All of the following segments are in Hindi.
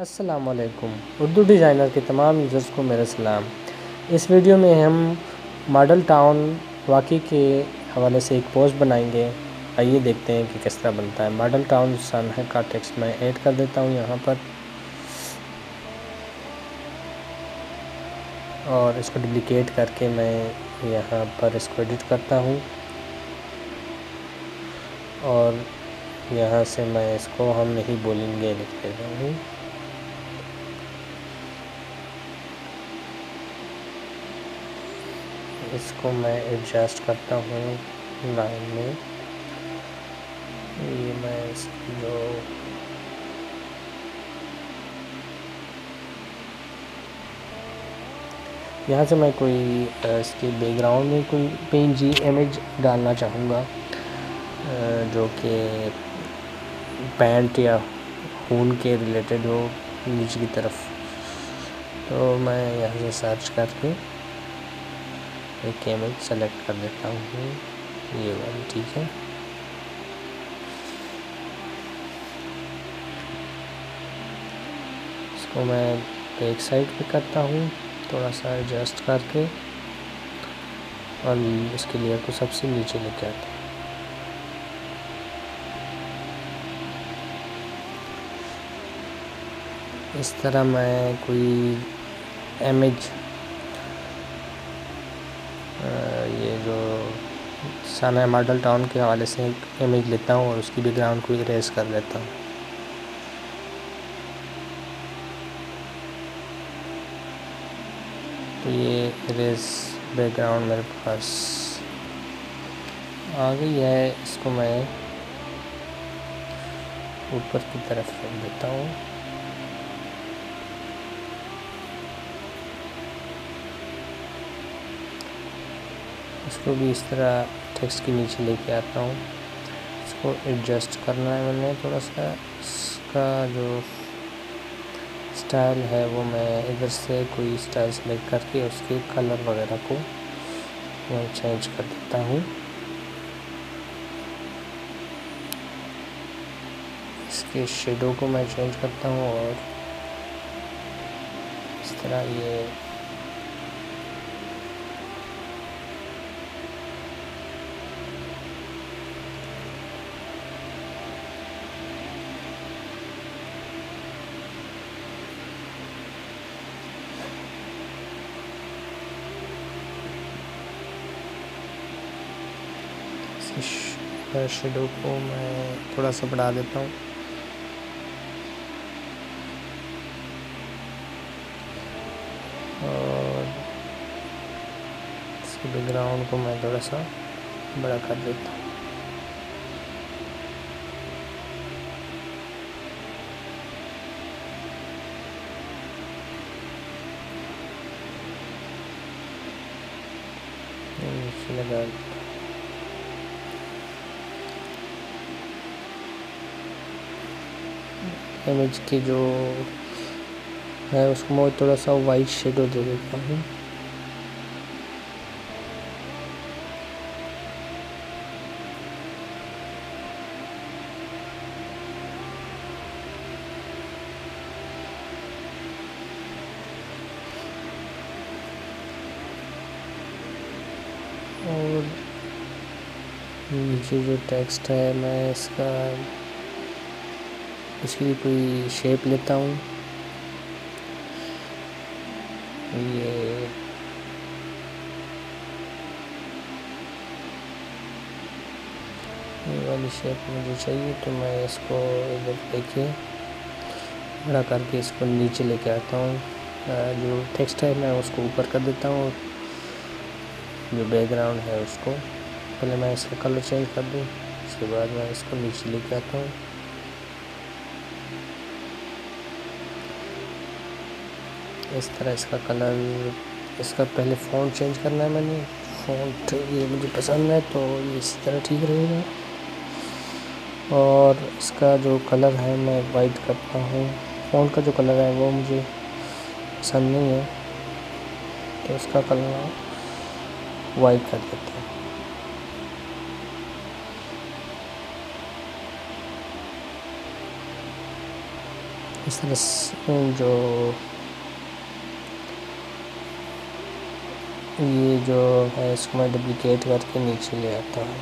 असलकुम उर्दू डिज़ाइनर के तमाम यूज़र्स को मेरा सलाम। इस वीडियो में हम मॉडल टाउन वाकई के हवाले से एक पोस्ट बनाएँगे। आइए देखते हैं कि किस तरह बनता है। मॉडल टाउन सन है, का टेक्स्ट मैं ऐड कर देता हूँ यहाँ पर। और इसको डुप्लिकेट करके मैं यहाँ पर इसको एडिट करता हूँ। और यहाँ से मैं इसको हम नहीं बोलेंगे, लिख देता हूँ। इसको मैं एडजस्ट करता हूँ लाइन में। ये मैं इसकी जो यहाँ से मैं कोई इसके बैकग्राउंड में कोई पेन जी इमेज डालना चाहूँगा जो कि पैंट या खून के रिलेटेड हो नीचे की तरफ़। तो मैं यहाँ से सर्च करके एक इमेज सेलेक्ट कर देता हूँ। ये वाली ठीक है। इसको मैं एक साइड पे करता हूँ थोड़ा सा एडजस्ट करके, और इसके लेयर को सबसे नीचे लेके आता हूँ। इस तरह मैं कोई इमेज ये जो साना मॉडल टाउन के हवाले से एक इमेज लेता हूँ और उसकी बैकग्राउंड को इरेज कर लेता हूँ। तो ये इरेज बैकग्राउंड मेरे पास आ गई है। इसको मैं ऊपर की तरफ़ रख देता हूँ। इसको भी इस तरह टेक्स्ट के नीचे लेके आता हूँ। इसको एडजस्ट करना है मैंने थोड़ा सा। इसका जो स्टाइल है वो मैं इधर से कोई स्टाइल सेलेक्ट करके उसके कलर वगैरह को मैं चेंज कर देता हूँ। इसके शेडो को मैं चेंज करता हूँ और इस तरह ये शेडो को मैं थोड़ा सा बढ़ा देता हूँ। और इसके बैकग्राउंड को मैं थोड़ा सा बड़ा कर देता हूँ। लगा इमेज की जो है, उसको मैं थोड़ा सा वाइट शेडो दे देता हूँ। और नीचे जो टेक्स्ट है, मैं इसका इसकी कोई शेप लेता हूँ। ये वाली शेप मुझे चाहिए तो मैं इसको इधर लेके बड़ा करके इसको नीचे लेके आता हूँ। जो टेक्स्ट है, मैं उसको ऊपर कर देता हूँ। जो बैकग्राउंड है, उसको। पहले मैं इसका कलर चेंज कर दूँ, उसके बाद मैं इसको नीचे लेके आता हूँ। इस तरह इसका कलर, इसका पहले फ़ॉन्ट चेंज करना है मैंने। फ़ॉन्ट ये मुझे पसंद है तो ये इसी तरह ठीक रहेगा। और इसका जो कलर है, मैं वाइट करता हूँ। फ़ॉन्ट का जो कलर है, वो मुझे पसंद नहीं है। तो इसका कलर वाइट कर देता हूँ। इस तरह जो ये जो है, इसको मैं डुप्लिकेट करके नीचे ले आता हूँ।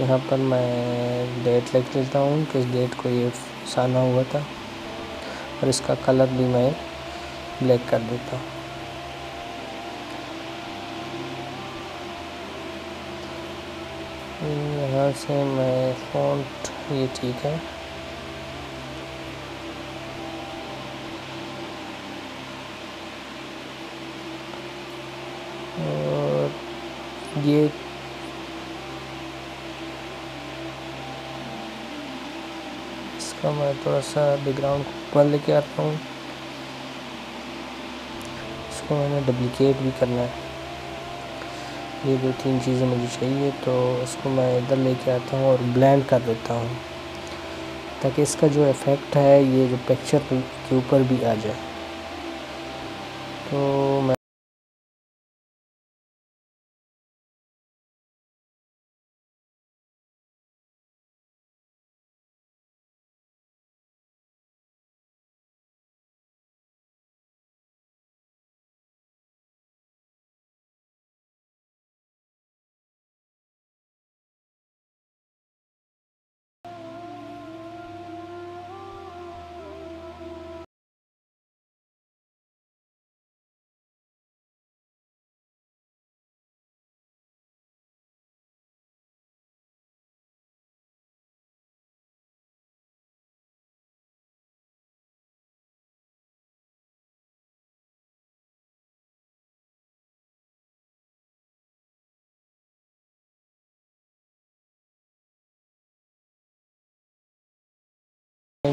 यहाँ पर मैं डेट लिख लेता हूँ किस डेट को ये साना हुआ था और इसका कलर भी मैं ब्लैक कर देता हूँ। यहाँ से मैं फ़ॉन्ट ये ठीक है और ये इसका मैं थोड़ा सा बैकग्राउंड ऊपर लेके आता हूँ। इसको मैंने डुप्लिकेट भी करना है। ये दो तीन चीज़ें मुझे चाहिए तो इसको मैं इधर लेके आता हूँ और ब्लेंड कर देता हूँ, ताकि इसका जो इफ़ेक्ट है, ये जो पिक्चर के ऊपर भी आ जाए। तो मैं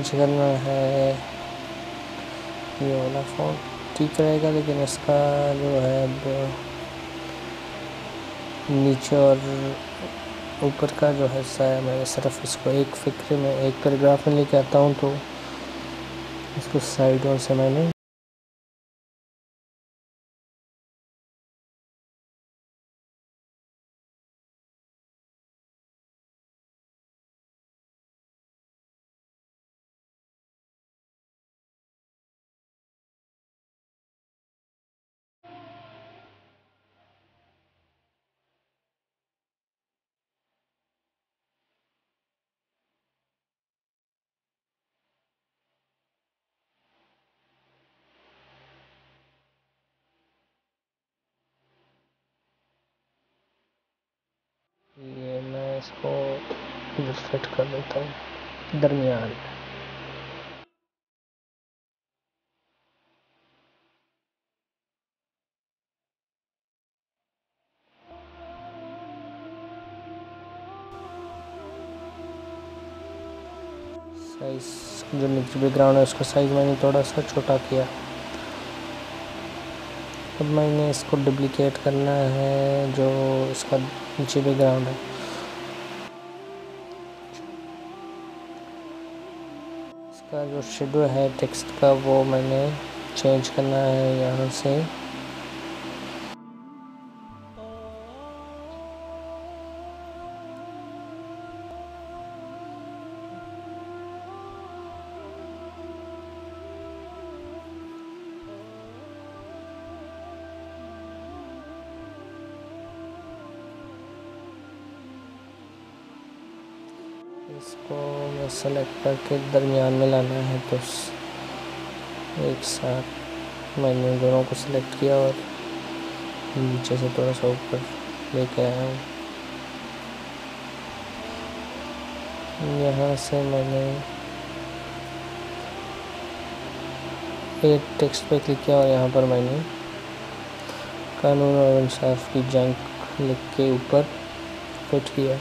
चेंज करना है। ये वाला फ़ोन ठीक रहेगा, लेकिन इसका जो है अब नीचे और ऊपर का जो हिस्सा है मैं सिर्फ़ इसको एक फ़िक्र में, एक पैराग्राफ में लेके आता हूँ तो इसको साइडों से मैंने इसको इधर फिट कर देता हूँ। दरमियान। साइज़ जो नीचे बैकग्राउंड है, उसका साइज़ मैंने थोड़ा सा छोटा किया। अब मैंने इसको डुप्लिकेट करना है जो इसका नीचे बैकग्राउंड है। इसका जो शेडो है टेक्स्ट का वो मैंने चेंज करना है यहाँ से। इसको सेलेक्ट करके दरमियान में लाना है तो एक साथ मैंने दोनों को सिलेक्ट किया और नीचे से थोड़ा सा ऊपर लेके आया हूँ। यहाँ से मैंने एक टेक्स्ट पे क्लिक किया और यहाँ पर मैंने कानून और इंसाफ की जंग लिख के ऊपर फिट किया।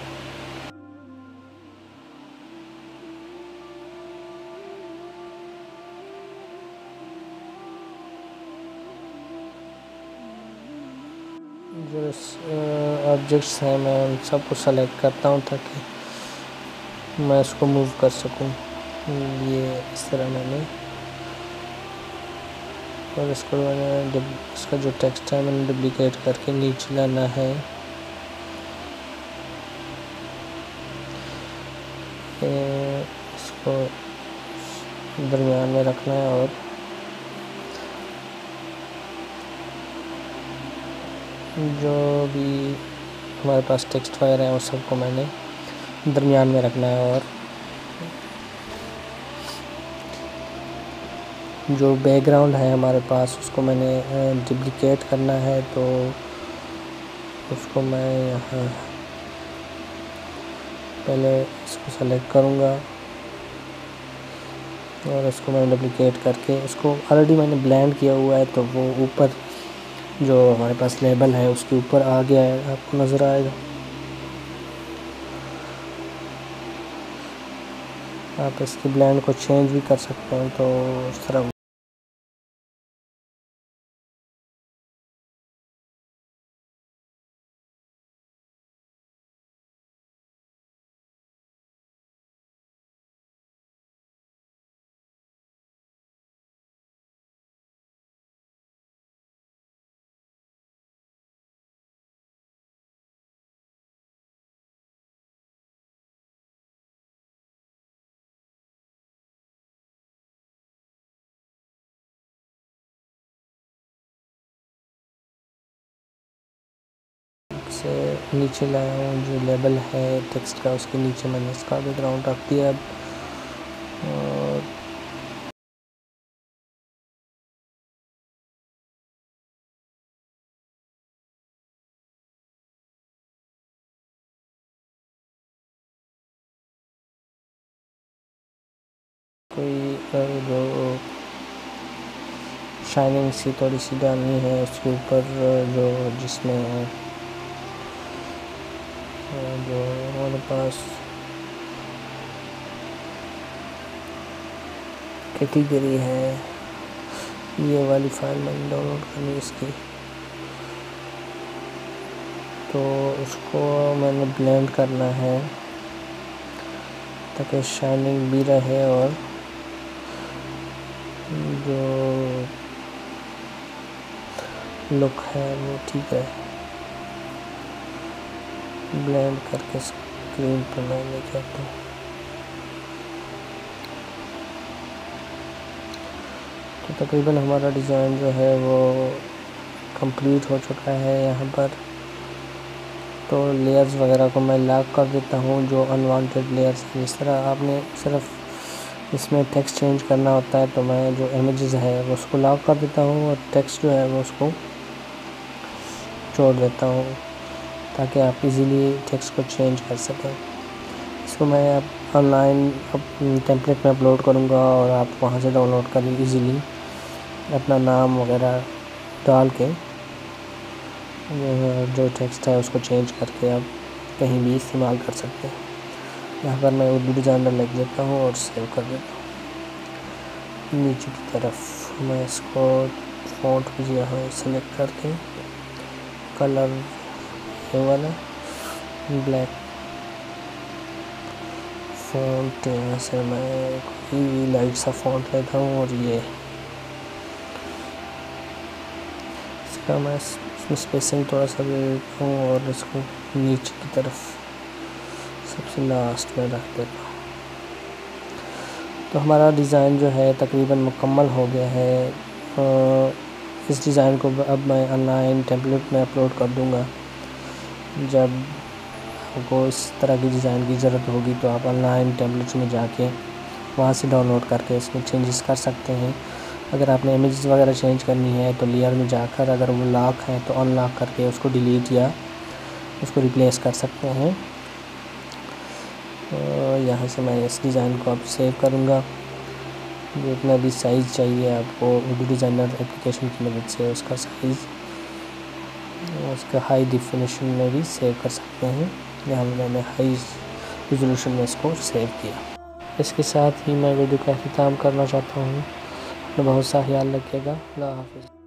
जो ऑब्जेक्ट्स हैं, मैं उन सबको सेलेक्ट करता हूँ ताकि मैं उसको मूव कर सकूँ। ये इस तरह मैंने और इसको मैंने इसका जो टेक्स्ट है, मैंने डुप्लिकेट करके नीचे लाना है। इसको इसको दरमियान में रखना है और जो भी हमारे पास टेक्स्ट वगैरह है, उस सबको मैंने दरमियान में रखना है और जो बैकग्राउंड है हमारे पास, उसको मैंने डुप्लिकेट करना है तो उसको मैं यहाँ पहले इसको सेलेक्ट करूँगा और इसको मैं डुप्लिकेट करके, इसको ऑलरेडी मैंने ब्लेंड किया हुआ है तो वो ऊपर जो हमारे पास लेबल है, उसके ऊपर आ गया है आपको नज़र आएगा। आप इसके ब्लैंड को चेंज भी कर सकते हैं तो इस तरह से नीचे लाया हूँ, जो लेबल है टेक्स्ट का, उसके नीचे मैंने इसका बैकग्राउंड रख दिया अब। और कोई जो शाइनिंग सी थोड़ी सी डालनी है, उसके ऊपर जो जिसमें जो हमारे पास कैटेगरी है ये वाली फ़ाइल मैंने डाउनलोड करनी इसकी। तो उसको मैंने ब्लेंड करना है ताकि शाइनिंग भी रहे और जो लुक है वो ठीक है ब्लेंड करके स्क्रीन पर लेके आता हूँ तो तकरीबन हमारा डिज़ाइन जो है वो कंप्लीट हो चुका है यहाँ पर। तो लेयर्स वगैरह को मैं लॉक कर देता हूँ, जो अनवांटेड लेयर्स हैं। जिस तरह आपने सिर्फ़ इसमें टेक्स्ट चेंज करना होता है तो मैं जो इमेजेस है वो उसको लॉक कर देता हूँ और टेक्स्ट जो है वो उसको छोड़ देता हूँ। ताकि आप इजीली टेक्स्ट को चेंज कर सकें। इसको मैं अब ऑनलाइन टेम्पलेट में अपलोड करूँगा और आप वहाँ से डाउनलोड कर इजीली अपना नाम वगैरह डाल के जो टेक्स्ट है उसको चेंज करके आप कहीं भी इस्तेमाल कर सकते हैं। यहाँ पर मैं उर्दू डिज़ाइनर लिख देता हूँ और सेव कर देता हूँ। नीचे की तरफ़ मैं इसको फ़ॉन्ट यहाँ सेलेक्ट करके कलर ये वाला? ब्लैक फ़ॉन्ट से मैं कोई लाइट सा फ़ॉन्ट लेता हूँ और ये। इसका मैं स्पेसिंग थोड़ा सा दे देता हूँ और इसको नीचे की तरफ़ सबसे लास्ट में रख देता हूँ। तो हमारा डिज़ाइन जो है तकरीबन मुकम्मल हो गया है। इस डिज़ाइन को अब मैं ऑनलाइन टेम्पलेट में अपलोड कर दूँगा। जब आपको इस तरह की डिज़ाइन की ज़रूरत होगी तो आप ऑनलाइन टेम्पलेट्स में जाके वहाँ से डाउनलोड करके इसमें चेंजेस कर सकते हैं। अगर आपने इमेजेस वगैरह चेंज करनी है तो लेयर में जाकर अगर वो लॉक है तो अनलॉक करके उसको डिलीट या उसको रिप्लेस कर सकते हैं। तो यहाँ से मैं इस डिज़ाइन को अब सेव करूँगा। जितना भी साइज़ चाहिए, आपको उर्दू डिज़ाइनर एप्लीकेशन की मदद से उसका साइज़ उसका हाई डिफिनेशन में भी सेव कर सकते हैं। यहाँ मैंने हाई रिजोल्यूशन में इसको सेव किया। इसके साथ ही मैं वीडियो का अख्ताम करना चाहता हूँ। बहुत सा ख्याल रखिएगा। अल्लाह हाफिज़।